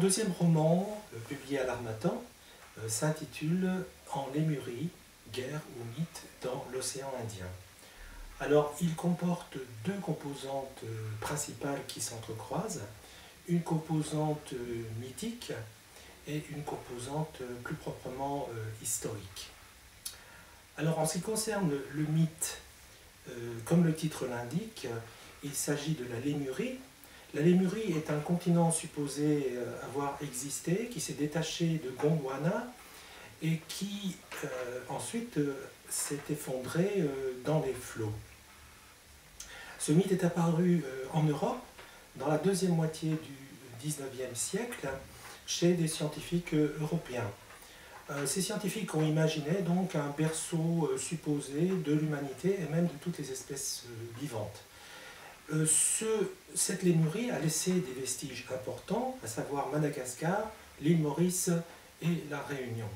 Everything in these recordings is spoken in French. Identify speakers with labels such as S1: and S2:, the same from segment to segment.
S1: deuxième roman, publié à l'Armatan, s'intitule En Lémurie, guerre ou mythe dans l'océan Indien. Alors, il comporte deux composantes principales qui s'entrecroisent, une composante mythique et une composante plus proprement historique. Alors, en ce qui concerne le mythe, comme le titre l'indique, il s'agit de la Lémurie. La Lémurie est un continent supposé euh, avoir existé, qui s'est détaché de Gondwana et qui euh, ensuite euh, s'est effondré dans les flots. Ce mythe est apparu en Europe dans la deuxième moitié du XIXe siècle chez des scientifiques européens. Ces scientifiques ont imaginé donc un berceau supposé de l'humanité et même de toutes les espèces vivantes. Euh, cette lémurie a laissé des vestiges importants, à savoir Madagascar, l'île Maurice et la Réunion.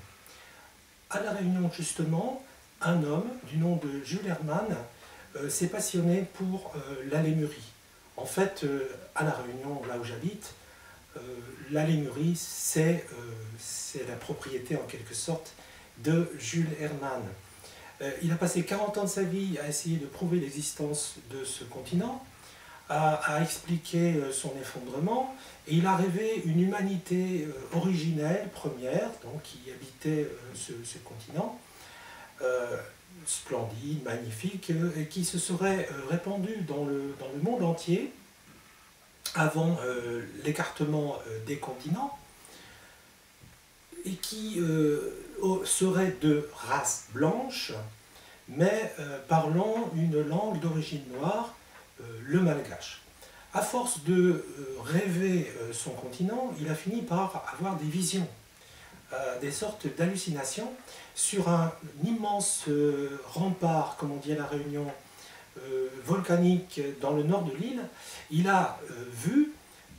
S1: À la Réunion, justement, un homme du nom de Jules Hermann euh, s'est passionné pour euh, la lémurie. En fait, à la Réunion, là où j'habite, la lémurie, c'est la propriété en quelque sorte de Jules Hermann. il a passé 40 ans de sa vie à essayer de prouver l'existence de ce continent, a, expliqué euh, son effondrement. Et il a rêvé une humanité euh, originelle, première, donc qui habitait euh, ce, continent, splendide, magnifique, et qui se serait répandue dans le, monde entier avant l'écartement des continents et qui serait de race blanche, mais parlant une langue d'origine noire le malgache. À force de euh, rêver euh, son continent, il a fini par avoir des visions, des sortes d'hallucinations sur un immense rempart, comme on dit à La Réunion, volcanique dans le nord de l'île. Il a vu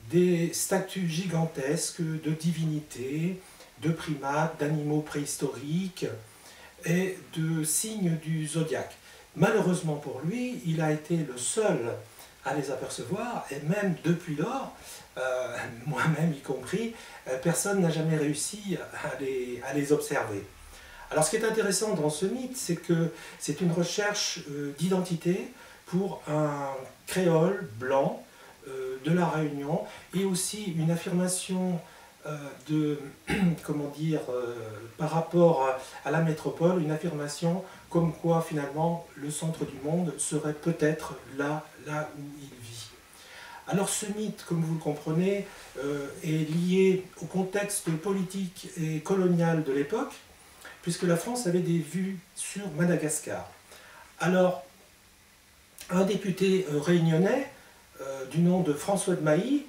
S1: des statues gigantesques de divinités, de primates, d'animaux préhistoriques et de signes du zodiaque. Malheureusement pour lui, il a été le seul à les apercevoir, et même depuis lors, euh, moi-même y compris, euh, personne n'a jamais réussi à les, observer. Alors ce qui est intéressant dans ce mythe, c'est que c'est une recherche euh, d'identité pour un créole blanc de la Réunion, et aussi une affirmation de, comment dire, par rapport à la métropole, une affirmation comme quoi finalement le centre du monde serait peut-être là, là où il vit. Alors ce mythe, comme vous le comprenez, euh, est lié au contexte politique et colonial de l'époque, puisque la France avait des vues sur Madagascar. Alors, un député euh, réunionnais, euh, du nom de François de Mailly,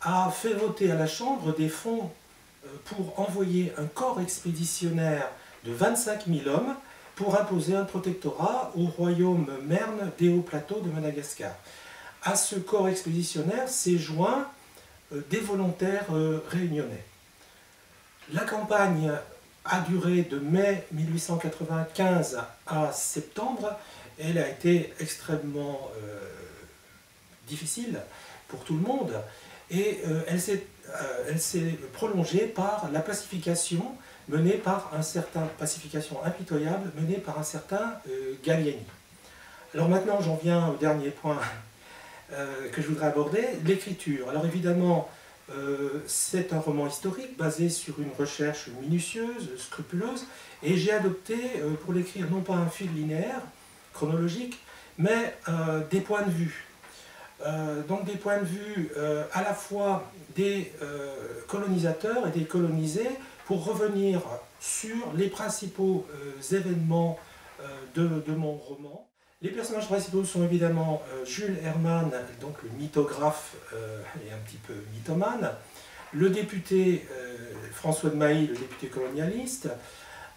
S1: a fait voter à la Chambre des fonds pour envoyer un corps expéditionnaire de 25 000 hommes pour imposer un protectorat au royaume merne des hauts plateaux de Madagascar. À ce corps expéditionnaire s'est joint euh, des volontaires euh, réunionnais. La campagne a duré de mai 1895 à septembre. Elle a été extrêmement euh, difficile pour tout le monde et elle s'est prolongée par la pacification menée par un certain, pacification impitoyable, menée par un certain euh. Alors maintenant, j'en viens au dernier point euh, que je voudrais aborder, l'écriture. Alors évidemment, euh, c'est un roman historique basé sur une recherche minutieuse, scrupuleuse, et j'ai adopté pour l'écrire non pas un fil linéaire, chronologique, mais des points de vue. Donc des points de vue à la fois des colonisateurs et des colonisés, pour revenir sur les principaux euh, événements euh, de, mon roman. Les personnages principaux sont évidemment euh, Jules Hermann, donc le mythographe et un petit peu mythomane, le député François de Mailly, le député colonialiste,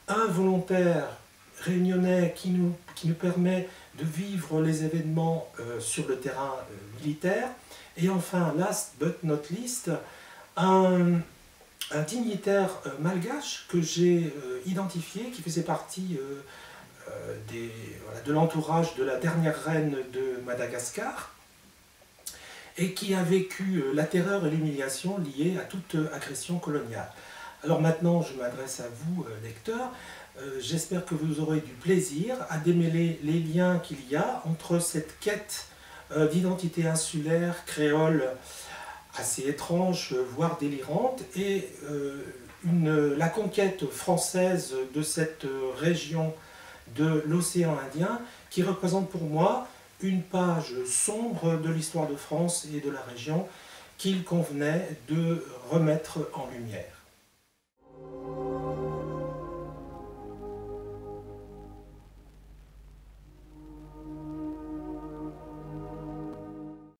S1: un volontaire réunionnais qui nous, qui nous permet de vivre les événements sur le terrain militaire, et enfin, last but not least, un, dignitaire euh, malgache que j'ai euh, identifié, qui faisait partie euh, de l'entourage de la dernière reine de Madagascar, et qui a vécu la terreur et l'humiliation liées à toute agression coloniale. Alors maintenant, je m'adresse à vous, lecteurs. J'espère que vous aurez du plaisir à démêler les liens qu'il y a entre cette quête d'identité insulaire, créole, assez étrange, voire délirante, et la conquête française de cette région de l'océan Indien qui représente pour moi une page sombre de l'histoire de France et de la région qu'il convenait de remettre en lumière.